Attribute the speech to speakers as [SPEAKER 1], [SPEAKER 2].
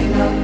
[SPEAKER 1] stilling